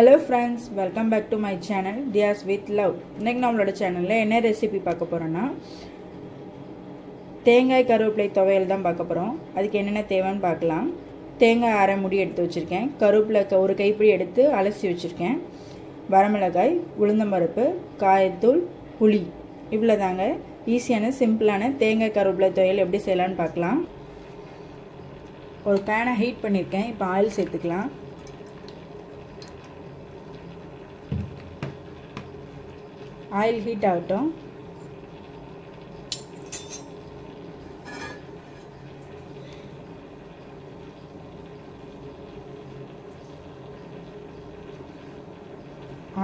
Hello friends welcome back to my channel Dias with love இன்னைக்கு நம்மளோட சேனலில் என்ன ரெசிபி பார்க்க போகிறோன்னா தேங்காய் கருவேப்பிலை துவையல் தான் பார்க்க போகிறோம் அதுக்கு என்னென்ன தேவைன்னு பார்க்கலாம். தேங்காய் அரை முடி எடுத்து வச்சுருக்கேன். கருவேப்பிலை க- ஒரு கைப்பிடி எடுத்து அலசி வச்சுருக்கேன். வரமிளகாய் உளுந்தம்பருப்பு காயத்தூள் புளி. இவ்வளோ தாங்க ஈஸியான சிம்பிளான தேங்காய் கருவேப்பிலை துவையல் எப்படி செய்யலான்னு பார்க்கலாம். ஒரு பேனை ஹீட் பண்ணியிருக்கேன் இப்போ ஆயில் சேர்த்துக்கலாம். ஆயில் ஹீட் ஆகட்டும்.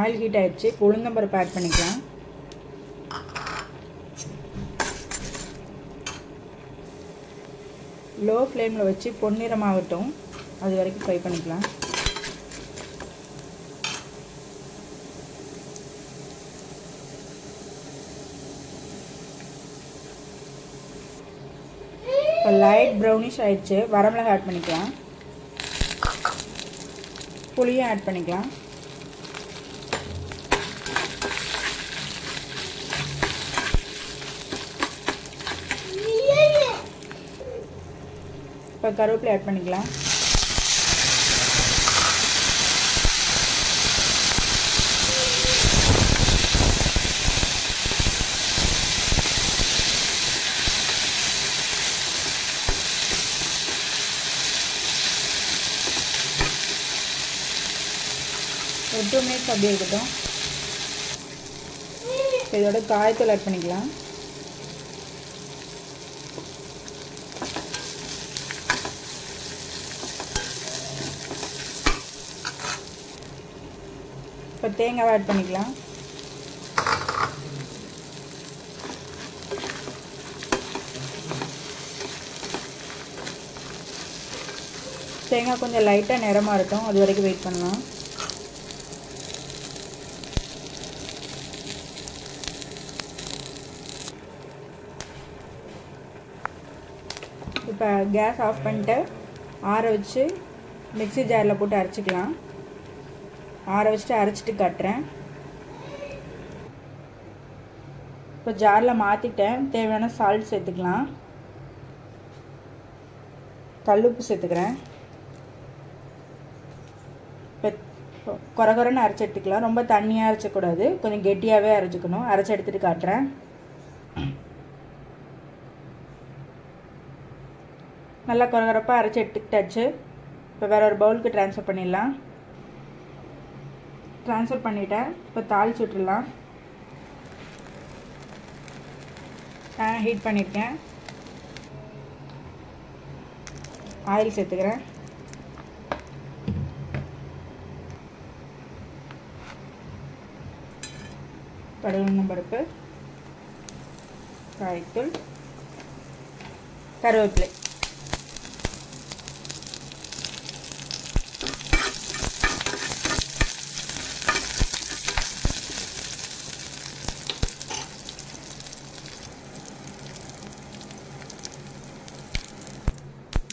ஆயில் ஹீட் ஆகிடுச்சு உளுந்தம்பருப்பு ஆட் பண்ணிக்கலாம். லோ ஃப்ளேமில் வச்சு பொன்னிறமாகட்டும். அது வரைக்கும் ஃப்ரை பண்ணிக்கலாம். இப்போ லைட் ப்ரௌனிஷ் ஆயிடுச்சு. வரமிளகா ஆட் பண்ணிக்கலாம். புளியும் ஆட் பண்ணிக்கலாம். இப்போ கருவேப்பிலை ஆட் பண்ணிக்கலாம். ஒரு டூ மினிட்ஸ் அப்படியே இருக்கட்டும். இதோட காயத்தூள் ஆட் பண்ணிக்கலாம். இப்போ தேங்காவை ஆட் பண்ணிக்கலாம். தேங்காய் கொஞ்சம் லைட்டாக நிறமாக இருக்கும் அது வரைக்கும் வெயிட் பண்ணலாம். இப்போ கேஸ் ஆஃப் பண்ணிட்டு ஆற வச்சு மிக்ஸி ஜாரில் போட்டு அரைச்சிக்கலாம். ஆற வச்சுட்டு அரைச்சிட்டு காட்டுறேன். இப்போ ஜாரில் மாற்றிட்டேன் தேவையான சால்ட் சேர்த்துக்கலாம். கல்லுப்பு சேர்த்துக்கிறேன். இப்போ குறை குறைன்னு அரைச்சி எடுத்துக்கலாம். ரொம்ப தண்ணியாக அரைச்சக்கூடாது. கொஞ்சம் கெட்டியாகவே அரைச்சிக்கணும். அரைச்சி எடுத்துகிட்டு காட்டுறேன். நல்லா குறகுறப்பாக அரைச்சி எடுத்துக்கிட்டாச்சு. இப்போ வேற ஒரு பவுலுக்கு ட்ரான்ஸ்ஃபர் பண்ணிடலாம். ட்ரான்ஸ்ஃபர் பண்ணிட்டேன். இப்போ தாளிச்சு விட்டுடலாம். நான் ஹீட் பண்ணியிருக்கேன் ஆயில் சேர்த்துக்கிறேன். கடலுண்ணம் பருப்பு காய்த்தூள் கருவேப்பிலை.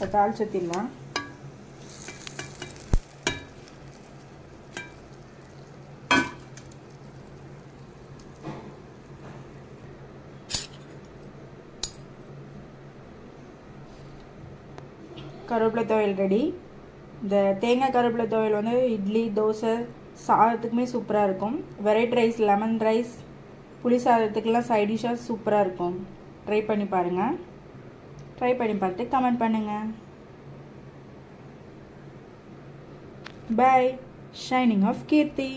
இப்போ தாள் சுற்றிடலாம் கருவேப்பிலை துவையல் ரெடி இந்த தேங்காய் கருவேப்பிலை துவையல் வந்து இட்லி தோசை சாதத்துக்குமே சூப்பராக இருக்கும். வெரைட்டி ரைஸ் லெமன் ரைஸ் புளி சாதத்துக்கெல்லாம் சைட் டிஷ்ஷாக சூப்பராக இருக்கும். ட்ரை பண்ணி பாருங்கள் ட்ரை பண்ணி பார்த்து கமெண்ட் பண்ணுங்கள் பாய் ஷைனிங் ஆஃப் கீர்த்தி